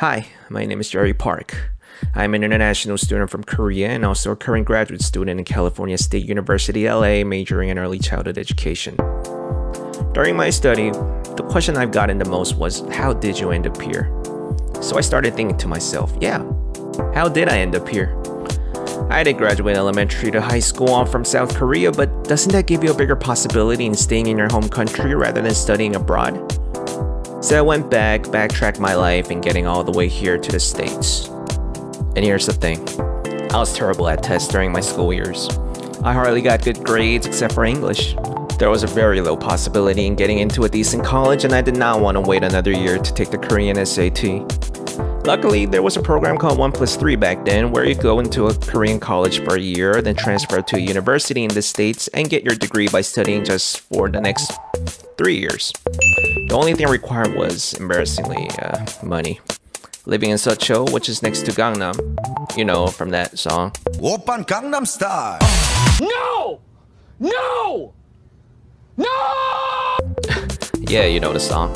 Hi, my name is Jerry Park. I'm an international student from Korea and also a current graduate student in California State University, LA, majoring in early childhood education. During my study, the question I've gotten the most was, How did you end up here? So I started thinking to myself, Yeah, how did I end up here? I did graduate elementary to high school. I'm from South Korea, but doesn't that give you a bigger possibility in staying in your home country rather than studying abroad? So I went back, backtracked my life, and getting all the way here to the States. And here's the thing I was terrible at tests during my school years. I hardly got good grades except for English. There was a very low possibility in getting into a decent college, and I did not want to wait another year to take the Korean SAT. Luckily, there was a program called 1 plus 3 back then where you go into a Korean college for a year, then transfer to a university in the States and get your degree by studying just for the next three years. The only thing required was, embarrassingly, uh, money. Living in Seocho, which is next to Gangnam, you know, from that song. Oppan Gangnam Style. No! No! No! Yeah, you know the song.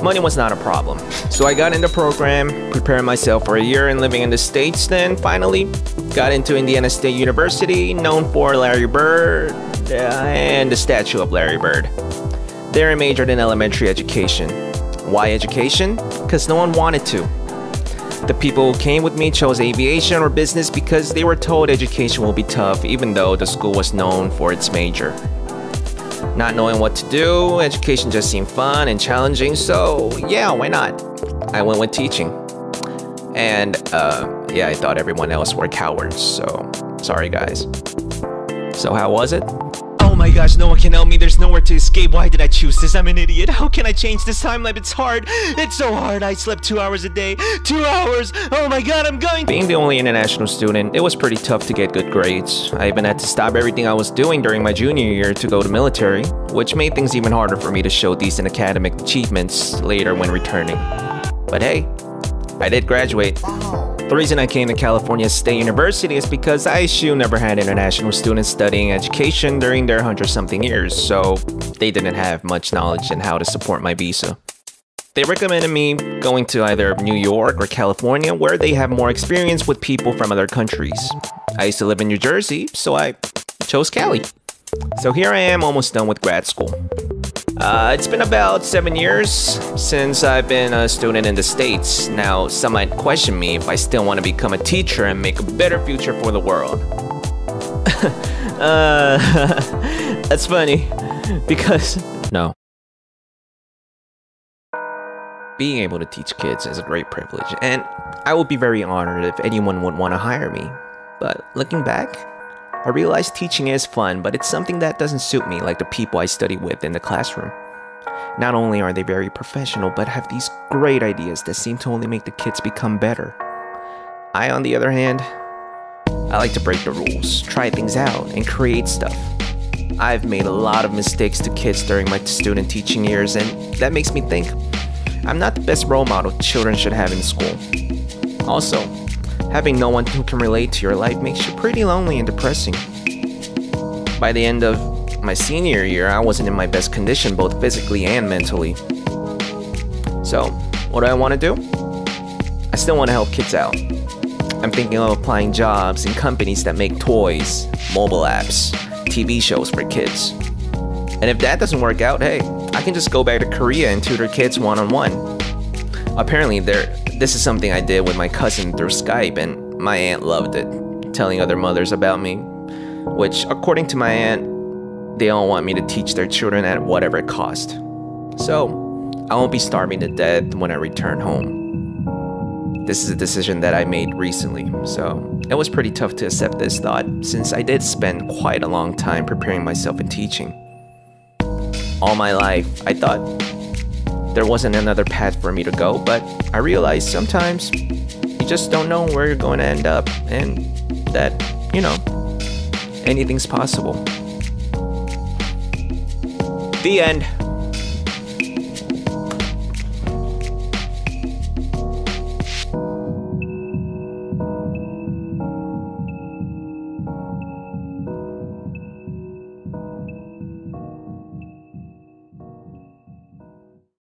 Money was not a problem. So I got in the program, preparing myself for a year and living in the States, then finally got into Indiana State University, known for Larry Bird uh, and the statue of Larry Bird. I majored in elementary education. Why education? Because no one wanted to. The people who came with me chose aviation or business because they were told education will be tough even though the school was known for its major. Not knowing what to do, education just seemed fun and challenging, so yeah, why not? I went with teaching. And uh, yeah, I thought everyone else were cowards, so sorry guys. So, how was it? Oh my gosh, no one can help me. There's nowhere to escape. Why did I choose this? I'm an idiot. How can I change this time limit? It's hard. It's so hard. I slept two hours a day. Two hours. Oh my god, I'm going. Being the only international student, it was pretty tough to get good grades. I even had to stop everything I was doing during my junior year to go to military, which made things even harder for me to show decent academic achievements later when returning. But hey, I did graduate. The reason I came to California State University is because ISU never had international students studying education during their 100 something years, so they didn't have much knowledge in how to support my visa. They recommended me going to either New York or California where they have more experience with people from other countries. I used to live in New Jersey, so I chose Cali. So here I am almost done with grad school. Uh, it's been about seven years since I've been a student in the States. Now, some might question me if I still want to become a teacher and make a better future for the world. uh, that's funny, because no. Being able to teach kids is a great privilege, and I would be very honored if anyone would want to hire me. But looking back, I realize teaching is fun, but it's something that doesn't suit me like the people I study with in the classroom. Not only are they very professional, but have these great ideas that seem to only make the kids become better. I, on the other hand, I like to break the rules, try things out, and create stuff. I've made a lot of mistakes to kids during my student teaching years, and that makes me think I'm not the best role model children should have in school. Also, having no one who can relate to your life makes you pretty lonely and depressing. By the end of my senior year, I wasn't in my best condition both physically and mentally. So, what do I want to do? I still want to help kids out. I'm thinking of applying jobs in companies that make toys, mobile apps, TV shows for kids. And if that doesn't work out, hey, I can just go back to Korea and tutor kids one on one. Apparently, there this is something I did with my cousin through Skype, and my aunt loved it, telling other mothers about me. Which, according to my aunt, they all want me to teach their children at whatever cost. So, I won't be starving to death when I return home. This is a decision that I made recently, so it was pretty tough to accept this thought since I did spend quite a long time preparing myself in teaching all my life, I thought there wasn't another path for me to go, but I realized sometimes you just don't know where you're going to end up, and that, you know, anything's possible. The end.